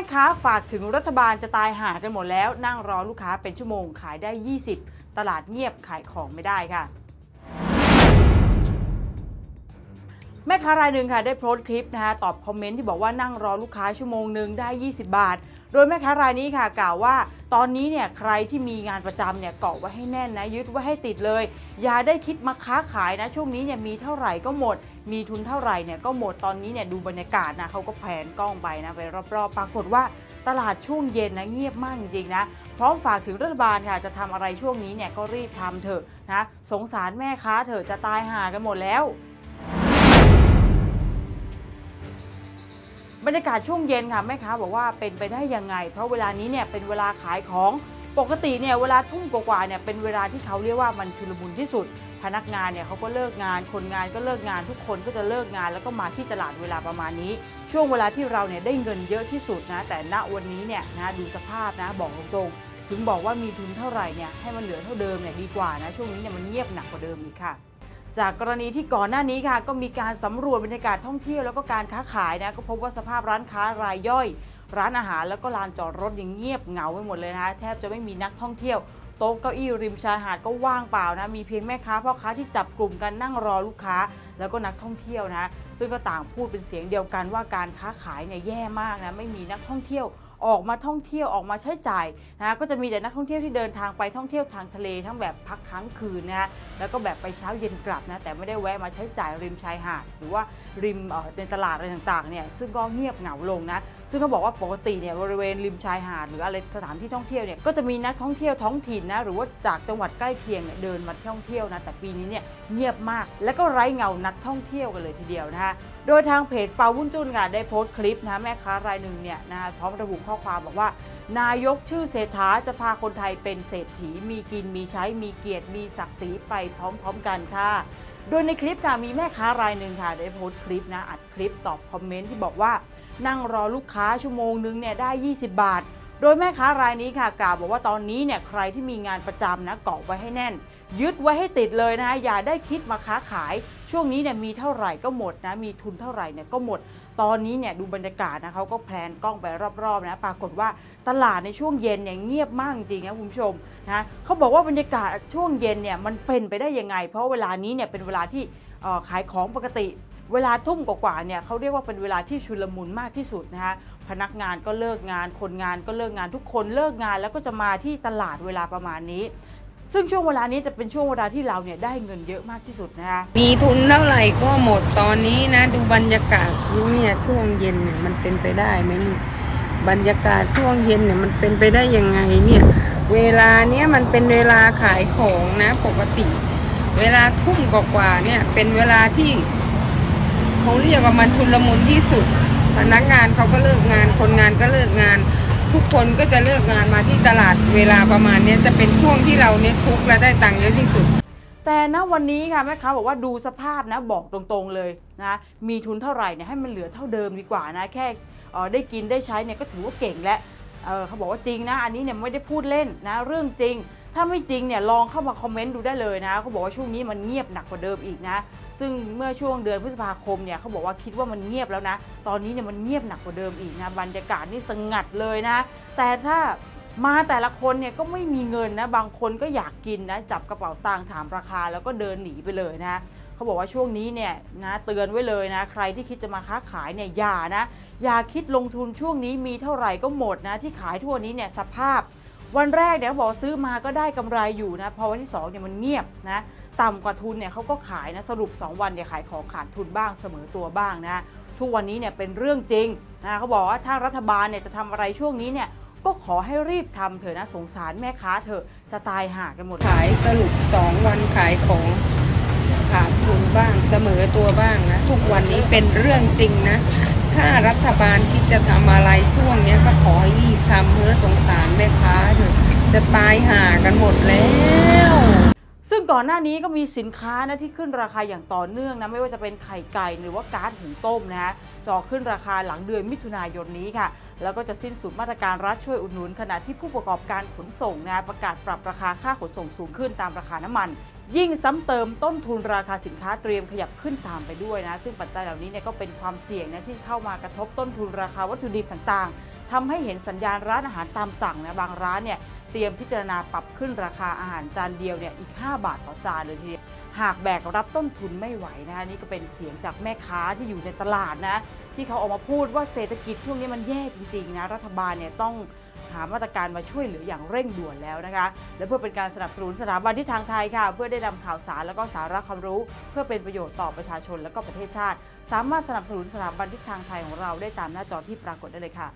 ม่ค้าฝากถึงรัฐบาลจะตายหากันหมดแล้ว นั่งรอลูกค้าเป็นชั่วโมงขายได้ 20 ตลาดเงียบขายของไม่ได้ค่ะ แม่ค้ารายหนึ่งค่ะได้โพสต์คลิปนะคะตอบคอมเมนต์ที่บอกว่านั่งรอลูกค้าชั่วโมงหนึ่งได้ 20 บาท โดยแม่ค้ารายนี้ค่ะกล่าวว่า ตอนนี้เนี่ยใครที่มีงานประจำเนี่ยเกาะไว้ให้แน่นนะยึดไว้ให้ติดเลย อย่าได้คิดมาค้าขายนะ ช่วงนี้เนี่ยมีเท่าไหร่ก็หมด มีทุนเท่าไหร่เนี่ยก็หมดตอนนี้เนี่ยดูบรรยากาศนะเขาก็แผนกล้องไปนะไปรอบๆปรากฏว่าตลาดช่วงเย็นนะเงียบมากจริงๆนะพร้อมฝากถึงรัฐบาลค่ะจะทำอะไรช่วงนี้เนี่ยก็รีบทำเถอะนะสงสารแม่ค้าเถอะจะตายหากันหมดแล้ว บรรยากาศช่วงเย็นค่ะแม่ค้าบอกว่าเป็นไปได้ยังไง เพราะเวลานี้เนี่ยเป็นเวลาขายของปกติเนี่ยเวลาทุ่มกว่าๆเนี่ยเป็นเวลาที่เขาเรียกว่ามันชุลมุนที่สุด พนักงานเนี่ยเขาก็เลิกงาน คนงานก็เลิกงาน ทุกคนก็จะเลิกงาน แล้วก็มาที่ตลาดเวลาประมาณนี้ ช่วงเวลาที่เราเนี่ยได้เงินเยอะที่สุดนะแต่ณวันนี้เนี่ยนะดูสภาพนะบอกตรงๆถึงบอกว่ามีทุนเท่าไหร่เนี่ยให้มันเหลือเท่าเดิมเนี่ยดีกว่านะช่วงนี้เนี่ยมันเงียบหนักกว่าเดิมอีกค่ะ จากกรณีที่ก่อนหน้านี้ค่ะ ก็มีการสำรวจบรรยากาศท่องเที่ยวแล้วก็การค้าขายนะก็พบว่าสภาพร้านค้ารายย่อย ร้านอาหารแล้วก็ลานจอดรถยังเงียบเหงาไปหมดเลยนะคะแทบจะไม่มีนักท่องเที่ยวโต๊ะเก้าอี้ริมชายหาดก็ว่างเปล่านะมีเพียงแม่ค้าพ่อค้าที่จับกลุ่มกันนั่งรอลูกค้า แล้วก็นักท่องเที่ยวนะซึ่งก็ต่างพูดเป็นเสียงเดียวกันว่าการค้าขายเนี่ยแย่มากนะไม่มีนักท่องเที่ยว ออกมาท่องเที่ยวออกมาใช้จ่ายนะก็จะมีแต่นักท่องเที่ยวที่เดินทางไปท่องเที่ยวทางทะเลทั้งแบบพักค้างคืนนะแล้วก็แบบไปเช้าเย็นกลับนะแต่ไม่ได้แวะมาใช้จ่ายริมชายหาดหรือว่าริมเอ่อในตลาดอะไรต่างๆเนี่ยซึ่งก็เงียบเหงาลงนะ ซึ่งเขาบอกว่าปกติเนี่ยบริเวณริมชายหาดหรืออะไรสถานที่ท่องเที่ยวเนี่ยก็จะมีนักท่องเที่ยวท้องถิ่นนะหรือว่าจากจังหวัดใกล้เคียงเนี่ยเดินมาท่องเที่ยวนะแต่ปีนี้เนี่ยเงียบมาก และก็ไร้เงานักท่องเที่ยวกันเลยทีเดียวนะคะโดยทางเพจเปาวุ้นจุนค่ะได้โพสต์คลิปนะแม่ค้ารายหนึ่งเนี่ยนะพร้อมระบุข้อความบอกว่า นายกชื่อเศรษฐาจะพาคนไทยเป็นเศรษฐีมีกินมีใช้มีเกียรติมีศักดิ์ศรีไปพร้อม ๆ กันค่ะ โดยในคลิปค่ะมีแม่ค้ารายหนึ่งค่ะได้โพสต์คลิปนะอัดคลิปตอบคอมเมนต์ที่บอกว่านั่งรอลูกค้าชั่วโมงนึงเนี่ยได้ 20 บาท โดยแม่ค้ารายนี้ค่ะกล่าวบอกว่าตอนนี้เนี่ยใครที่มีงานประจำนะเกาะไว้ให้แน่น ยึดไว้ให้ติดเลยนะคะอย่าได้คิดมาค้าขาย ช่วงนี้เนี่ยมีเท่าไหร่ก็หมดนะมีทุนเท่าไหร่เนี่ยก็หมด ตอนนี้เนี่ยดูบรรยากาศนะเขาก็แพลนกล้องไปรอบๆนะปรากฏว่าตลาดในช่วงเย็นเนี่ยเงียบมากจริงๆนะคุณผู้ชมนะเขาบอกว่าบรรยากาศช่วงเย็นเนี่ยมันเป็นไปได้ยังไง เพราะเวลานี้เนี่ยเป็นเวลาที่ขายของปกติเวลาทุ่มกว่าๆเนี่ยเขาเรียกว่าเป็นเวลาที่ชุลมุนมากที่สุดนะคะพนักงานก็เลิกงาน คนงานก็เลิกงานทุกคนเลิกงานแล้วก็จะมาที่ตลาดเวลาประมาณนี้ ซึ่งช่วงเวลานี้จะเป็นช่วงเวลาที่เราเนี่ยได้เงินเยอะมากที่สุดนะคะมีทุนเท่าไหร่ก็หมดตอนนี้นะ ดูบรรยากาศเนี่ยช่วงเย็นเนี่ยมันเป็นไปได้ไหมนี่บรรยากาศช่วงเย็นเนี่ยมันเป็นไปได้ยังไงเนี่ย เวลาเนี้ยมันเป็นเวลาขายของนะปกติ เวลาทุ่มกว่าเนี่ย เป็นเวลาที่เขาเรียกว่ามันชุลมุนที่สุด พนักงานเขาก็เลิกงาน คนงานก็เลิกงาน ทุกคนก็จะเลิกงานมาที่ตลาดเวลาประมาณนี้จะเป็นช่วงที่เราเนี่ยทุกและได้ตังค์เยอะที่สุด แต่ณวันนี้ค่ะแม่ค้าบอกว่าดูสภาพนะบอกตรงๆเลยนะมีทุนเท่าไหร่เนี่ยให้มันเหลือเท่าเดิมดีกว่านะแค่ได้กินได้ใช้เนี่ยก็ถือว่าเก่งแล้วเเขาบอกว่าจริงนะอันนี้เนี่ยไม่ได้พูดเล่นนะเรื่องจริง ถ้าไม่จริงเนี่ยลองเข้ามาคอมเมนต์ดูได้เลยนะเขาบอกว่าช่วงนี้มันเงียบหนักกว่าเดิมอีกนะ ซึ่งเมื่อช่วงเดือนพฤษภาคมเนี่ยเขาบอกว่าคิดว่ามันเงียบแล้วนะ ตอนนี้เนี่ยมันเงียบหนักกว่าเดิมอีกนะบรรยากาศนี่สงัดเลยนะ แต่ถ้ามาแต่ละคนเนี่ยก็ไม่มีเงินนะบางคนก็อยากกินนะจับกระเป๋าตังค์ถามราคาแล้วก็เดินหนีไปเลยนะเขาบอกว่าช่วงนี้เนี่ยนะเตือนไว้เลยนะใครที่คิดจะมาค้าขายเนี่ยอย่านะอย่าคิดลงทุนช่วงนี้มีเท่าไหร่ก็หมดนะที่ขายทั่วนี้เนี่ยสภาพ วันแรกเนี่ยบอกซื้อมาก็ได้กำไรอยู่นะ พอวันที่2เนี่ยมันเงียบนะ ต่ำกว่าทุนเนี่ยเขาก็ขายนะ สรุป 2 วันเนี่ยขายของขาดทุนบ้างเสมอตัวบ้างนะ ทุกวันนี้เนี่ยเป็นเรื่องจริงนะเขาบอกว่าถ้ารัฐบาลเนี่ยจะทำอะไรช่วงนี้เนี่ยก็ขอให้รีบทำเถอะนะสงสารแม่ค้าเถอะจะตายห่ากันหมด ขายสรุปสองวันขายของขาดทุนบ้างเสมอตัวบ้างนะ ทุกวันนี้เป็นเรื่องจริงนะ ถ้ารัฐบาลคิดจะทำอะไรช่วงนี้ก็ขอให้รีบทำเพื่อสงสารแม่ค้าเถอะจะตายห่ากันหมดแล้ว ซึ่งก่อนหน้านี้ก็มีสินค้านะที่ขึ้นราคาอย่างต่อเนื่องนะไม่ว่าจะเป็นไข่ไก่หรือว่าก๊าซหุงต้มนะฮะจอขึ้นราคาหลังเดือนมิถุนายนนี้ค่ะ แล้วก็จะสิ้นสุดมาตรการรัฐช่วยอุดหนุน ขณะที่ผู้ประกอบการขนส่งนะประกาศปรับราคาค่าขนส่งสูงขึ้นตามราคาน้ำมัน ยิ่งซ้ำเติมต้นทุนราคาสินค้าเตรียมขยับขึ้นตามไปด้วยนะ ซึ่งปัจจัยเหล่านี้เนี่ยก็เป็นความเสี่ยงนะที่เข้ามากระทบต้นทุนราคาวัตถุดิบต่างๆทำให้เห็นสัญญาณร้านอาหารตามสั่งนะบางร้านเนี่ย เตรียมพิจารณาปรับขึ้นราคาอาหารจานเดียวเนี่ยอีก 5 บาทต่อจานเลยทีเดียวหากแบกรับต้นทุนไม่ไหวนะคะนี่ก็เป็นเสียงจากแม่ค้าที่อยู่ในตลาดนะ ที่เขาออกมาพูดว่าเศรษฐกิจช่วงนี้มันแย่จริงๆนะรัฐบาลเนี่ยต้องหามาตรการมาช่วยเหลืออย่างเร่งด่วนแล้วนะคะ และเพื่อเป็นการสนับสนุนสถาบันที่ทางไทยค่ะ เพื่อได้นำข่าวสารแล้วก็สาระความรู้ เพื่อเป็นประโยชน์ต่อประชาชนและก็ประเทศชาติ สามารถสนับสนุนสถาบันทิศทางไทยของเราได้ตามหน้าจอที่ปรากฏได้เลยค่ะ